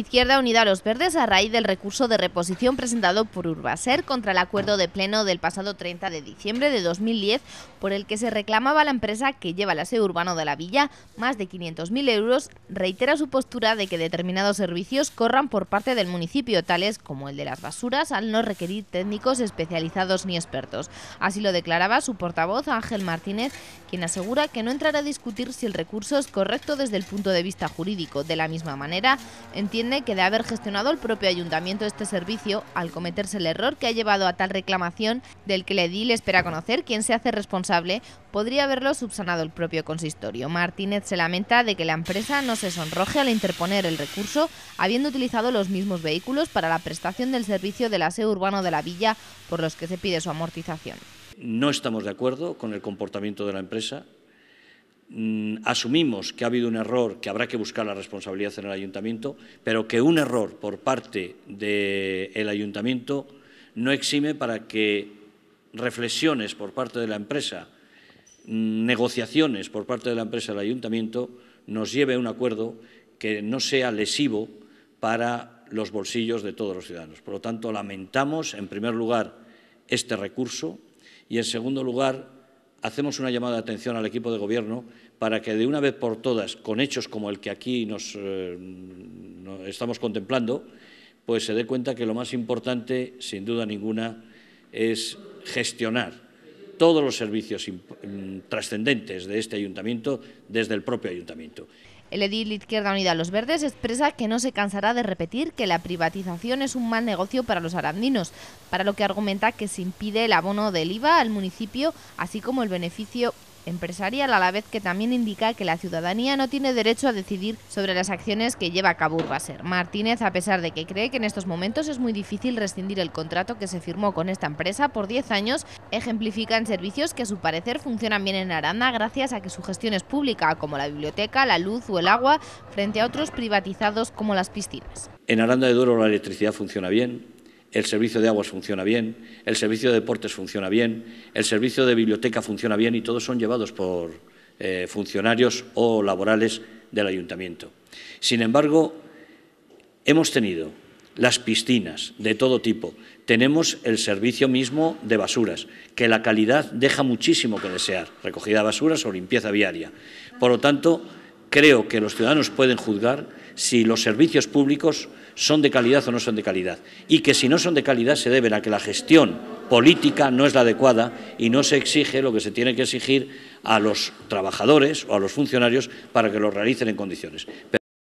Izquierda Unida a los Verdes a raíz del recurso de reposición presentado por Urbaser contra el acuerdo de pleno del pasado 30 de diciembre de 2010 por el que se reclamaba a la empresa que lleva el aseo urbano de la villa más de 500.000 euros, reitera su postura de que determinados servicios corran por parte del municipio, tales como el de las basuras, al no requerir técnicos especializados ni expertos. Así lo declaraba su portavoz Ángel Martínez, quien asegura que no entrará a discutir si el recurso es correcto desde el punto de vista jurídico. De la misma manera, entiende que de haber gestionado el propio ayuntamiento este servicio al cometerse el error que ha llevado a tal reclamación del que le le espera conocer quién se hace responsable, podría haberlo subsanado el propio consistorio. Martínez se lamenta de que la empresa no se sonroje al interponer el recurso, habiendo utilizado los mismos vehículos para la prestación del servicio del aseo urbano de la villa, por los que se pide su amortización. No estamos de acuerdo con el comportamiento de la empresa. Mm, asumimos que ha habido un error, que habrá que buscar la responsabilidad en el ayuntamiento, pero que un error por parte del ayuntamiento no exime para que reflexiones por parte de la empresa, mm, negociaciones por parte de la empresa del ayuntamiento, nos lleve a un acuerdo que no sea lesivo para los bolsillos de todos los ciudadanos. Por lo tanto, lamentamos, en primer lugar, este recurso y, en segundo lugar, hacemos una llamada de atención al equipo de Gobierno para que de una vez por todas, con hechos como el que aquí nos, eh, estamos contemplando, pues se dé cuenta que lo más importante, sin duda ninguna, es gestionar todos los servicios trascendentes de este ayuntamiento desde el propio ayuntamiento. El edil Izquierda Unida Los Verdes expresa que no se cansará de repetir que la privatización es un mal negocio para los arandinos, para lo que argumenta que se impide el abono del IVA al municipio, así como el beneficio empresarial, a la vez que también indica que la ciudadanía no tiene derecho a decidir sobre las acciones que lleva a cabo Urbaser. Martínez, a pesar de que cree que en estos momentos es muy difícil rescindir el contrato que se firmó con esta empresa por 10 años, ejemplifica en servicios que a su parecer funcionan bien en Aranda gracias a que su gestión es pública, como la biblioteca, la luz o el agua, frente a otros privatizados como las piscinas. En Aranda de Duero la electricidad funciona bien, el servicio de aguas funciona bien, el servicio de deportes funciona bien, el servicio de biblioteca funciona bien y todos son llevados por eh, funcionarios o laborales del ayuntamiento. Sin embargo, hemos tenido las piscinas de todo tipo, tenemos el servicio mismo de basuras, que la calidad deja muchísimo que desear, recogida de basuras o limpieza viaria. Por lo tanto, creo que los ciudadanos pueden juzgar si los servicios públicos son de calidad o no son de calidad. Y que si no son de calidad se deben a que la gestión política no es la adecuada y no se exige lo que se tiene que exigir a los trabajadores o a los funcionarios para que lo realicen en condiciones.